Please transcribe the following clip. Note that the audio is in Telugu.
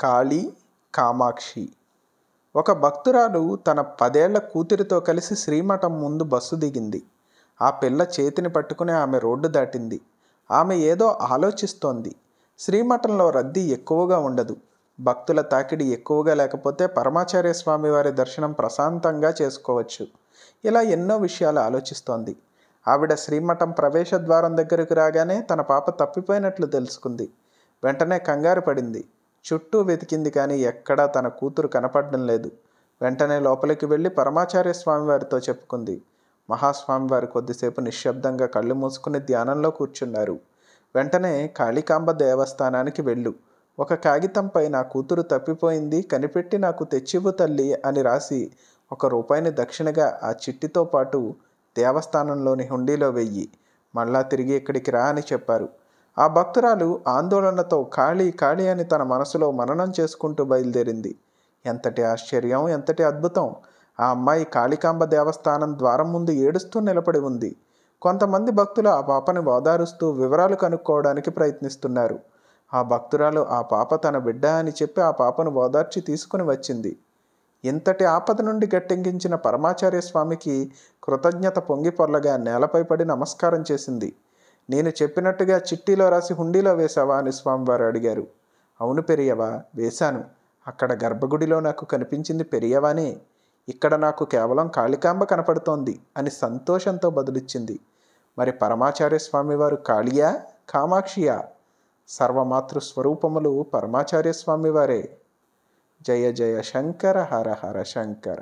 కాళీ కామాక్షి. ఒక భక్తురాలు తన పదేళ్ళ కూతురితో కలిసి శ్రీమఠం ముందు బస్సు దిగింది. ఆ పిల్ల చేతిని పట్టుకుని ఆమె రోడ్డు దాటింది. ఆమె ఏదో ఆలోచిస్తోంది. శ్రీమఠంలో రద్దీ ఎక్కువగా ఉండదు. భక్తుల తాకిడి ఎక్కువగా లేకపోతే పరమాచార్య స్వామి వారి దర్శనం ప్రశాంతంగా చేసుకోవచ్చు. ఇలా ఎన్నో విషయాలు ఆలోచిస్తోంది. ఆవిడ శ్రీమఠం ప్రవేశ ద్వారం దగ్గరకు రాగానే తన పాప తప్పిపోయినట్లు తెలుసుకుంది. వెంటనే కంగారు పడింది. చుట్టూ వెతికింది కానీ ఎక్కడా తన కూతురు కనపడడం లేదు. వెంటనే లోపలికి వెళ్ళి పరమాచార్య స్వామివారితో చెప్పుకుంది. మహాస్వామివారు కొద్దిసేపు నిశ్శబ్దంగా కళ్ళు మూసుకుని ధ్యానంలో కూర్చున్నారు. వెంటనే కాళికాంబ దేవస్థానానికి వెళ్ళు. ఒక కాగితంపై నా కూతురు తప్పిపోయింది కనిపెట్టి నాకు తెచ్చివు తల్లి అని రాసి ఒక రూపాయిని దక్షిణగా ఆ చిట్టితో పాటు దేవస్థానంలోని హుండీలో వెయ్యి. మళ్ళా తిరిగి ఇక్కడికి రా అని చెప్పారు. ఆ భక్తురాలు ఆందోళనతో ఖాళీ ఖాళీ అని తన మనసులో మననం చేసుకుంటూ బయలుదేరింది. ఎంతటి ఆశ్చర్యం ఎంతటి అద్భుతం! ఆ అమ్మాయి కాళికాంబ దేవస్థానం ద్వారం ముందు ఏడుస్తూ నిలబడి ఉంది. కొంతమంది భక్తులు ఆ పాపని ఓదారుస్తూ వివరాలు కనుక్కోవడానికి ప్రయత్నిస్తున్నారు. ఆ భక్తురాలు ఆ పాప తన బిడ్డ అని చెప్పి ఆ పాపను ఓదార్చి తీసుకుని వచ్చింది. ఇంతటి ఆపద నుండి గట్టెంగించిన పరమాచార్య స్వామికి కృతజ్ఞత పొంగి పొర్లగా నేలపై పడి నమస్కారం చేసింది. నేను చెప్పినట్టుగా చిట్టీలో రాసి హుండీలో వేశావా అని స్వామివారు అడిగారు. అవును పెరియవా వేశాను. అక్కడ గర్భగుడిలో నాకు కనిపించింది పెరియవానే. ఇక్కడ నాకు కేవలం కాళికాంబ కనపడుతోంది అని సంతోషంతో బదులిచ్చింది. మరి పరమాచార్య స్వామివారు కాళియా కామాక్షియా? సర్వమాతృ స్వరూపములు పరమాచార్య స్వామివారే. జయ జయ శంకర హర హర శంకర.